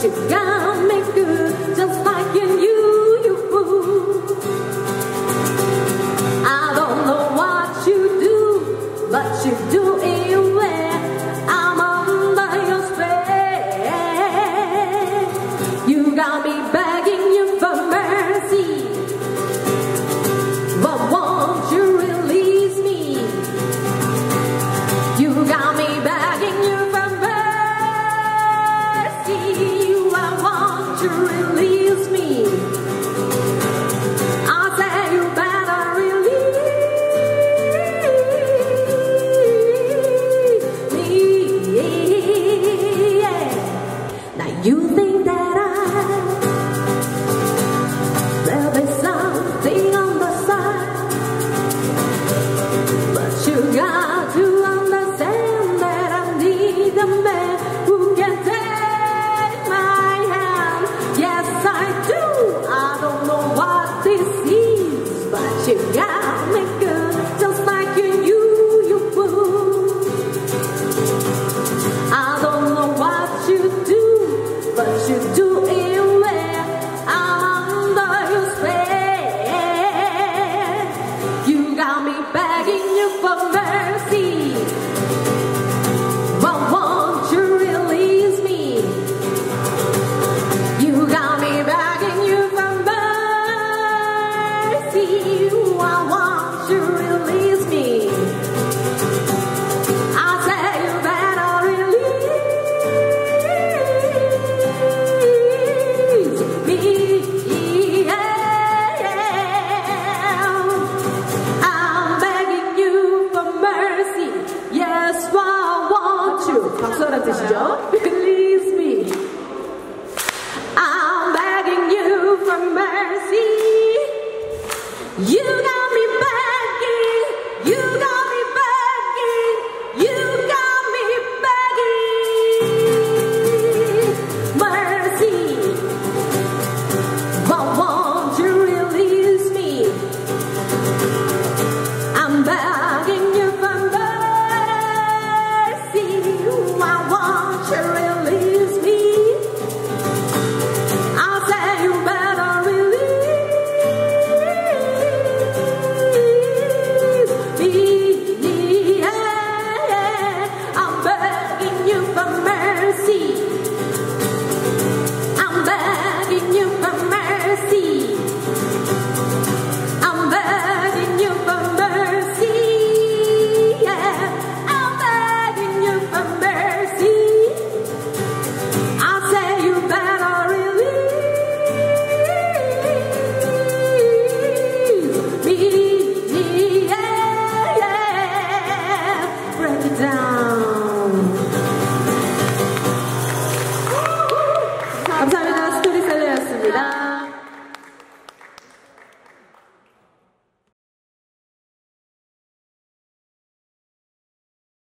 Good just like you. I don't know what you do, but you do it. I'm under your spell. You got me begging you for mercy. But won't you release me? You got me begging you for mercy. Release me? I say you better release me. Now you think that this job, believe me. I'm begging you for mercy. You got be